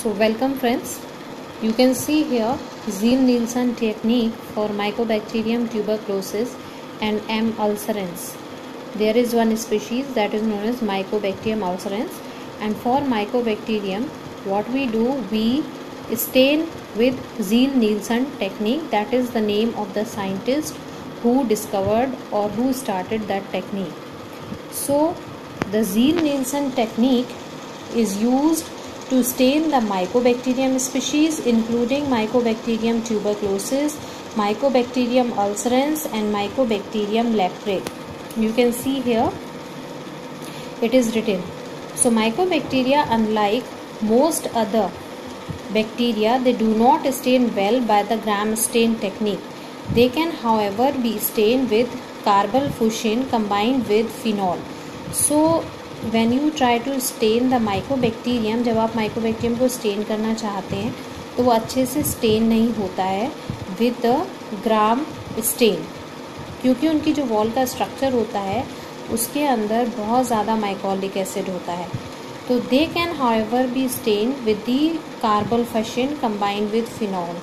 So welcome friends. You can see here Zeal-Nielsen technique for Mycobacterium tuberculosis and M. ulcerans. There is one species that is known as Mycobacterium ulcerans and for Mycobacterium what we do we stain with Zeal-Nielsen technique that is the name of the scientist who discovered or who started that technique. So the Zeal-Nielsen technique is used to stain the Mycobacterium species including Mycobacterium tuberculosis, Mycobacterium ulcerans and Mycobacterium leprae. You can see here it is written. So Mycobacteria unlike most other bacteria they do not stain well by the gram stain technique. They can however be stained with carbamazepine combined with phenol. So when you try to stain the mycobacterium जब आप mycobacterium को stand करना चाहते हैं तो वो अच्छे से स्टेन नहीं होता है विद ग्राम स्टेन क्योंकि उनकी जो वॉल का स्ट्रक्चर होता है, उसके अंदर बहुत ज़्यादा माइकोलिक एसिड होता है। तो they can however be stain with the carbol fuchsin combined with phenol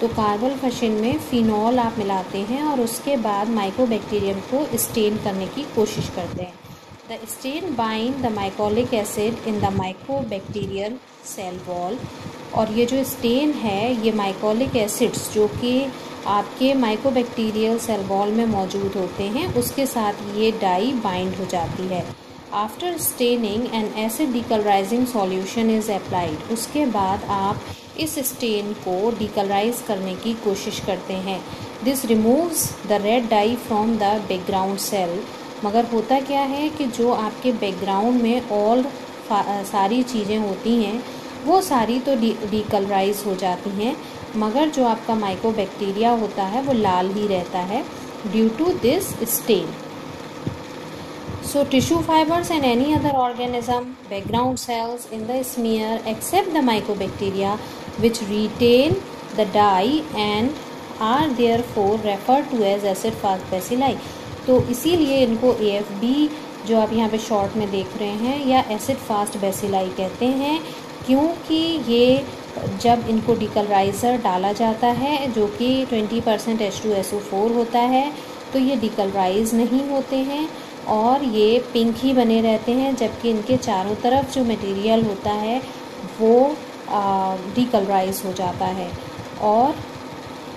तो कार्बल फशिन में फिनॉल आप मिलाते हैं और उसके बाद माइक्रोबैक्टीरियम को स्टेन करने की कोशिश करते हैं। The stain bind the mycolic acid in the mycobacterial cell wall. और ये जो स्टेन है, ये माइकोलिक एसिड्स जो कि आपके माइकोबैक्टीरियल सेल वॉल में मौजूद होते हैं, उसके साथ ये डाई बाइंड हो जाती है। After staining an acid decolourising solution is applied उसके बाद आप इस स्टेन को डिकलराइज करने की कोशिश करते हैं। This removes the red dye from the background cell मगर होता क्या है कि जो आपके बैकग्राउंड में ऑल सारी चीज़ें होती हैं, वो सारी तो डिकलराइज हो जाती हैं, मगर जो आपका माइक्रोबैक्टीरिया होता है, वो लाल ही रहता है due to this stain so tissue fibres and any other organism background cells in the smear except the mycobacteria which retain the dye and are therefore refer to as acid fast bacilli तो इसीलिए इनको एएफबी जो आप यहाँ पे short में देख रहे हैं या एसिड फास्ट बेसिलाई कहते हैं क्योंकि ये जब इनको डिकलराइज़र डाला जाता है जो कि 20 percent H two S O four होता है तो ये डिकलराइज नहीं होते हैं और ये पिंक ही बने रहते हैं जबकि इनके चारों तरफ़ जो मटेरियल होता है वो डिकलराइज हो जाता है। और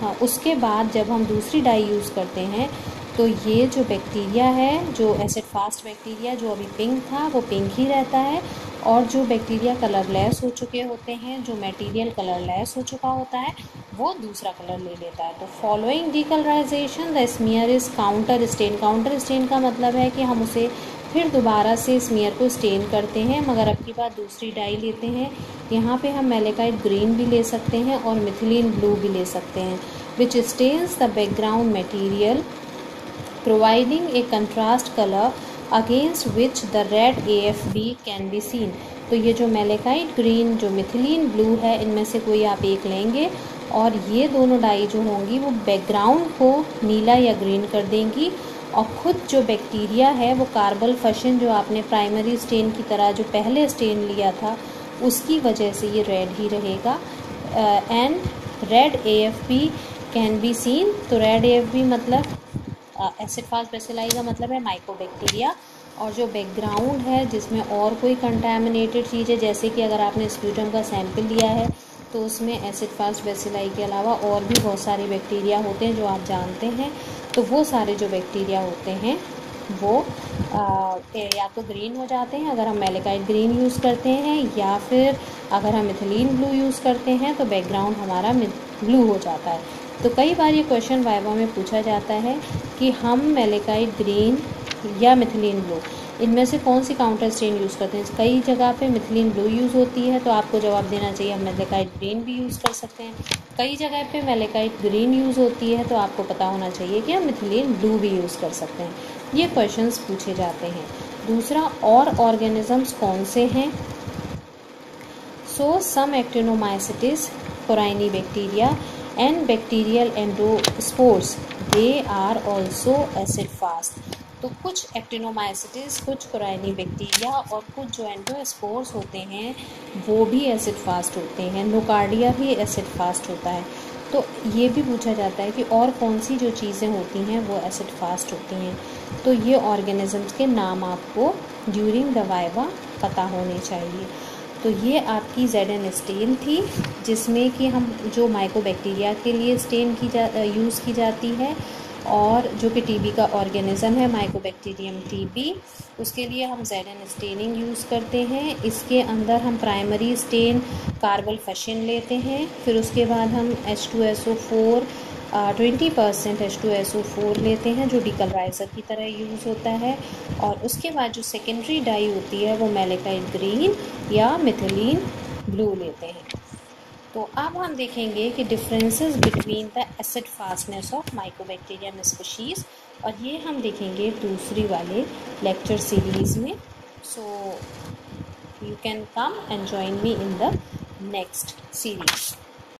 हाँ, उसके बाद जब हम दूसरी डाई यूज़ करते हैं तो ये जो बैक्टीरिया है, जो एसिड फास्ट बैक्टीरिया जो अभी पिंक था, वो पिंक ही रहता है। और जो बैक्टीरिया कलरलेस हो चुके होते हैं, जो मटेरियल कलरलेस हो चुका होता है, वो दूसरा कलर ले लेता है। तो following decolourisation the smear is counter stain counter stain का मतलब है कि हम उसे फिर दोबारा से स्मियर को स्टेन करते हैं, मगर अब की बात दूसरी डाई लेते हैं। यहाँ पे हम मेलेकाइट ग्रीन भी ले सकते हैं और मिथिलीन ब्लू भी ले सकते हैं which stains the background material providing a contrast color against which the red AFB can be seen. तो ये जो मेलेकाइट ग्रीन जो मिथिलीन ब्लू है, इनमें से कोई आप एक लेंगे और ये दोनों डाई जो होंगी वो बैकग्राउंड को नीला या ग्रीन कर देंगी और ख़ुद जो बैक्टीरिया है, वो कार्बल फशन जो आपने प्राइमरी स्टेन की तरह, जो पहले स्टेन लिया था, उसकी वजह से ये रेड ही रहेगा। And red A F B can be seen तो रेड ए एफ़ बी मतलब एसिड फास्ट बेसिलाई का मतलब है माइक्रोबैक्टीरिया और जो बैकग्राउंड है जिसमें और कोई कंटेमिनेटेड चीज़ है जैसे कि अगर आपने स्प्यूटम का सैंपल लिया है तो उसमें एसिड फास्ट बेसिलाई के अलावा और भी बहुत सारे बैक्टीरिया होते हैं जो आप जानते हैं। तो वो सारे जो बैक्टीरिया होते हैं वो आ, या तो ग्रीन हो जाते हैं अगर हम मेलेकाइट ग्रीन यूज़ करते हैं या फिर अगर हम मिथिलीन ब्लू यूज़ करते हैं तो बैकग्राउंड हमारा ब्लू हो जाता है। तो कई बार ये क्वेश्चन वाइवा में पूछा जाता है कि हम मेलेकाइट ग्रीन या मिथिलीन ब्लू इनमें से कौन सी काउंटर स्टेन यूज़ करते हैं? कई जगह पे मिथिलीन ब्लू यूज़ होती है तो आपको जवाब देना चाहिए, हम मेलेकाइट ग्रीन भी यूज़ कर सकते हैं। कई जगह पे मेलेकाइट ग्रीन यूज़ होती है तो आपको पता होना चाहिए कि हम मिथिलीन ब्लू भी यूज़ कर सकते हैं। ये क्वेश्चन पूछे जाते हैं। दूसरा, और ऑर्गेनिजम्स कौन से हैं? So some actinomycetes corynebacteria and bacterial endospores they are also acid fast तो कुछ एक्टिनोमाइसिटिस कुछ क्राइनी बैक्टीरिया और कुछ जो एंडोस्पोर्स होते हैं, वो भी एसिड फास्ट होते हैं। नोकार्डिया भी एसिड फास्ट होता है। तो ये भी पूछा जाता है कि और कौन सी जो चीज़ें होती हैं, वो एसिड फास्ट होती हैं। तो ये ऑर्गेनिजम्स के नाम आपको ड्यूरिंग द वाइवा पता होने चाहिए। तो ये आपकी जेड एन स्टेन थी, जिसमें कि हम जो माइकोबैक्टीरिया के लिए स्टेन की जा यूज़ की जाती है और जो कि टीबी का ऑर्गेनिज़म है माइकोबैक्टीरियम टीबी उसके लिए हम जेड एन स्टेनिंग यूज़ करते हैं। इसके अंदर हम प्राइमरी स्टेन कार्बल फशिन लेते हैं, फिर उसके बाद हम H two S O four twenty percent H two S O four लेते हैं, जो डिकलराइज़र की तरह यूज़ होता है। और उसके बाद जो सेकेंडरी डाई होती है, वो मेलेकाइट ग्रीन या मिथिलीन ब्लू लेते हैं। तो अब हम देखेंगे कि differences between the acid fastness of mycobacterium species और ये हम देखेंगे दूसरी वाले लेक्चर सीरीज़ में। So you can come and join me in the next series